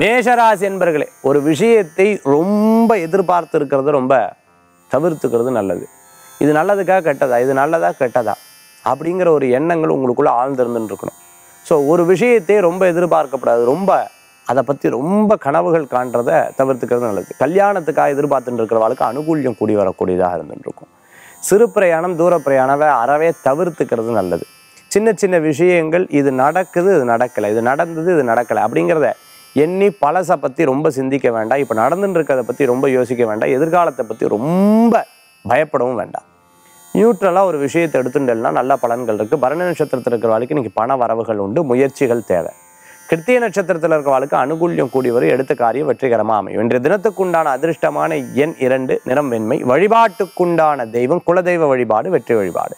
மேஷராசி என்பர்களே ஒரு விஷயத்தை ரொம்ப எதிர்பார்த்து இருக்கிறது ரொம்ப தவிர்த்துக்கிறது நல்லது. இது நல்லதுக்காக கெட்டதா? இது நல்லதா கெட்டதா? அப்படிங்கிற ஒரு எண்ணங்கள் உங்களுக்குள்ளே ஆழ்ந்திருந்துன்னு இருக்கணும் ஸோ ஒரு விஷயத்தை ரொம்ப எதிர்பார்க்கப்படாது ரொம்ப அதை பற்றி ரொம்ப கனவுகள் காண்றதை தவிர்த்துக்கிறது நல்லது. கல்யாணத்துக்காக எதிர்பார்த்துட்டு இருக்கிறவளுக்கு அனுகூல்யம் கூடி வரக்கூடியதாக இருந்துருக்கும். இருக்கும் சிறு பிரயாணம் தூர பிரயாணவை அறவே தவிர்த்துக்கிறது நல்லது. சின்ன சின்ன விஷயங்கள் இது நடக்குது இது நடக்கலை இது நடந்தது இது நடக்கலை அப்படிங்கிறத எண்ணி பழசை பற்றி ரொம்ப சிந்திக்க வேண்டாம். இப்போ நடந்துட்டு இருக்கிறத பற்றி ரொம்ப யோசிக்க வேண்டாம். எதிர்காலத்தை பற்றி ரொம்ப பயப்படவும் வேண்டாம். நியூட்ரலாக ஒரு விஷயத்தை எடுத்துட்டேன்னா நல்ல பலன்கள் இருக்குது பரண நட்சத்திரத்தில் இருக்கிற வாழ்க்கை இன்னைக்கு பண வரவுகள் உண்டு முயற்சிகள் தேவை. கிருத்திய நட்சத்திரத்தில் இருக்கிற வாழ்க்கை அனுகூல்யம் கூடி வரும். எடுத்த காரியம் வெற்றிகரமாக அமையும். இன்றைய தினத்துக்குண்டான அதிர்ஷ்டமான எண் இரண்டு நிறம் வெண்மை. வழிபாட்டுக்குண்டான தெய்வம் குலதெய்வ வழிபாடு வெற்றி வழிபாடு.